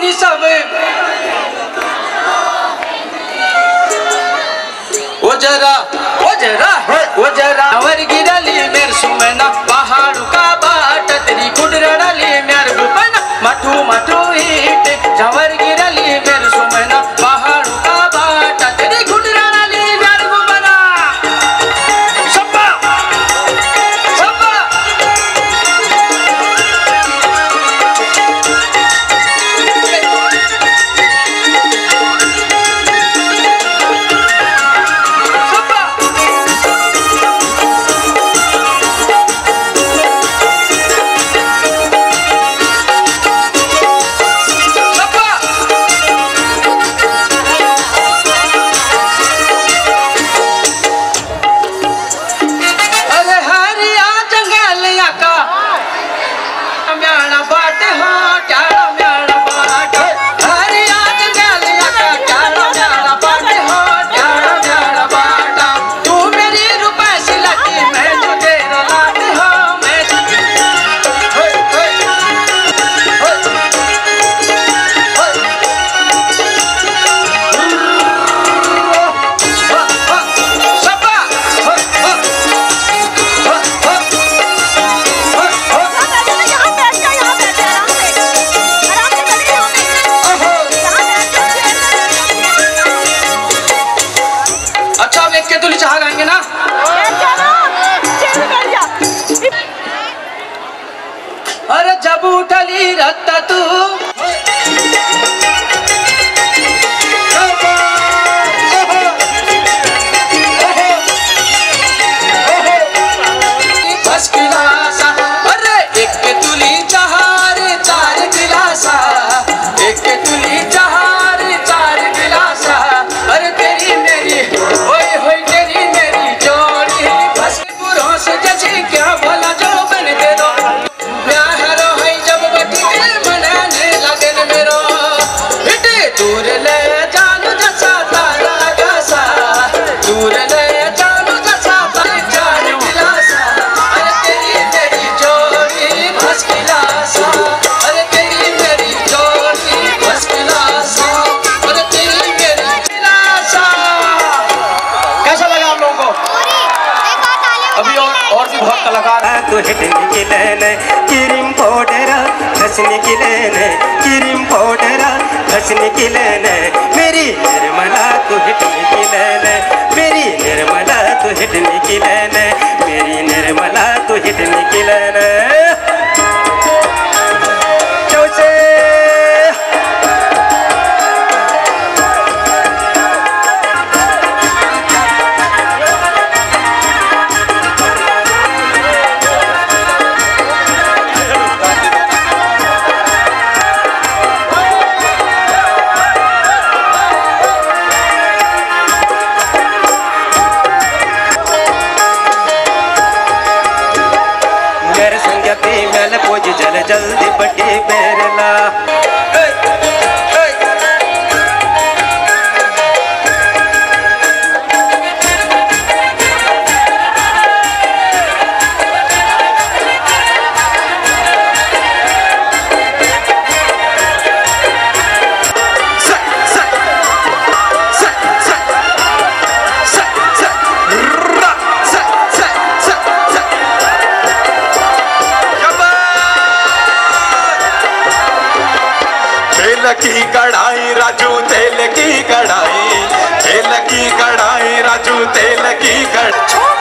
你上位。我觉得。और भी बहुत कलाकार हैं। तो हिट निकले ने क्रीम पाउडर हस निकले ने क्रीम पाउडर, हंसने निकले ने मेरी निर्मला तो हिट निकले ने मेरी निर्मला तो हिट निकले ने मेरी निर्मला तो हिट निकले ने जल्दी पटे पेरला की कढ़ाई राजू तेल की कढ़ाई तेल की कढ़ाई राजू तेल की कढ़ाई।